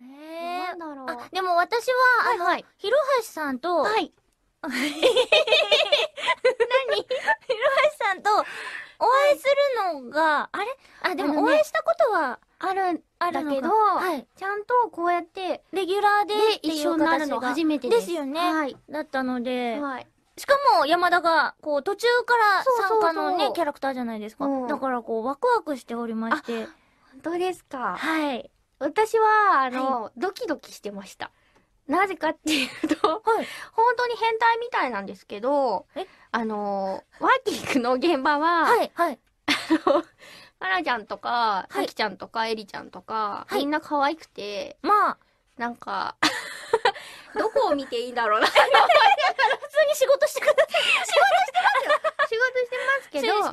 えー、なんだろう。あ、でも私は、はいはい。ひろはしさんと、はい。何？ひろはしさんと、お会いするのが、あれ？あ、でもお会いしたことはあるんあるけど、はい。ちゃんとこうやって、レギュラーで一緒になるの初めてです。ですよねはい。だったので、はい。しかも山田が、こう、途中から参加のね、キャラクターじゃないですか。うんだから、こう、ワクワクしておりまして。本当ですか。はい。私は、あの、ドキドキしてました。なぜかっていうと、はい。本当に変態みたいなんですけどえ、あの、ワーキングの現場は、はい、はい。かなちゃんとか、はいちゃんとか、えりちゃんとか、はいみんな可愛くて、まあ、なんか、どこを見ていいんだろうな。仕 普通に仕事してください。事して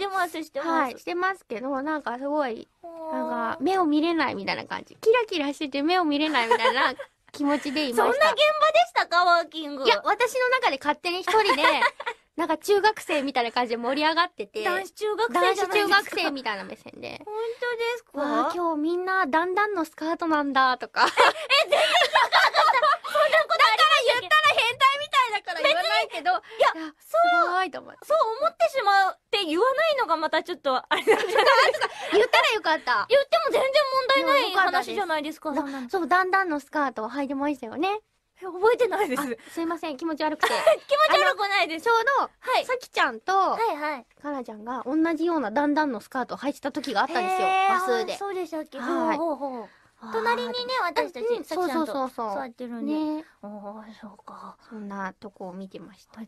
してます、してます。はい、してますけど、なんかすごい、なんかな目を見れないみたいな感じ。キラキラしてて目を見れないみたいな 気持ちでいました。そんな現場でしたか、ワーキング。いや、私の中で勝手に一人で、なんか中学生みたいな感じで盛り上がってて、男子中学生男子。中学生みたいな目線で。本当ですか？わあ、今日みんなだんだんのスカートなんだとか。変態みたいだから言わないけど、いや、すごいと思って。そう思ってしまう言わないのがまたちょっと、あれなんじゃない言ったらよかった。言っても全然問題ない話じゃないですか。そんなのそう、だんだんのスカートを履いてましたよね。え覚えてないです。すいません、気持ち悪くて。ち悪くないです。ちょうど、はい。さきちゃんと、はいはい。かなちゃんが同じようなだんだんのスカートを履いてた時があったんですよ。へー和数であ。そうでしたっけ？はいほうほう。隣にね、私たち、うんさきちゃんとそうそうそうそう座ってるんで。ねおー、そうか。そんなとこを見てました。